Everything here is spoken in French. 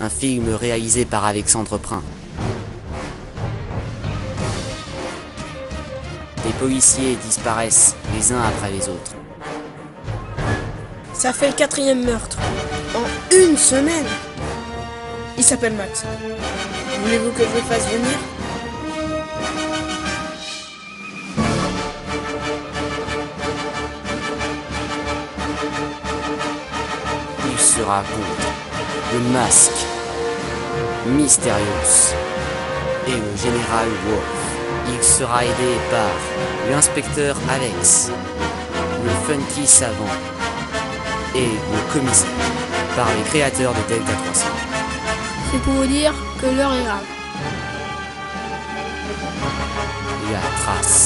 un film réalisé par Alexandre Prin. Les policiers disparaissent les uns après les autres. Ça fait le quatrième meurtre. En une semaine Il s'appelle Max. Voulez-vous que je le fasse venir? Il se raconte le masque, Mysterious et le général Wolf. Il sera aidé par l'inspecteur Alex, le funky savant et le commissaire par les créateurs de Delta 300. C'est pour vous dire que l'heure est grave. La trace.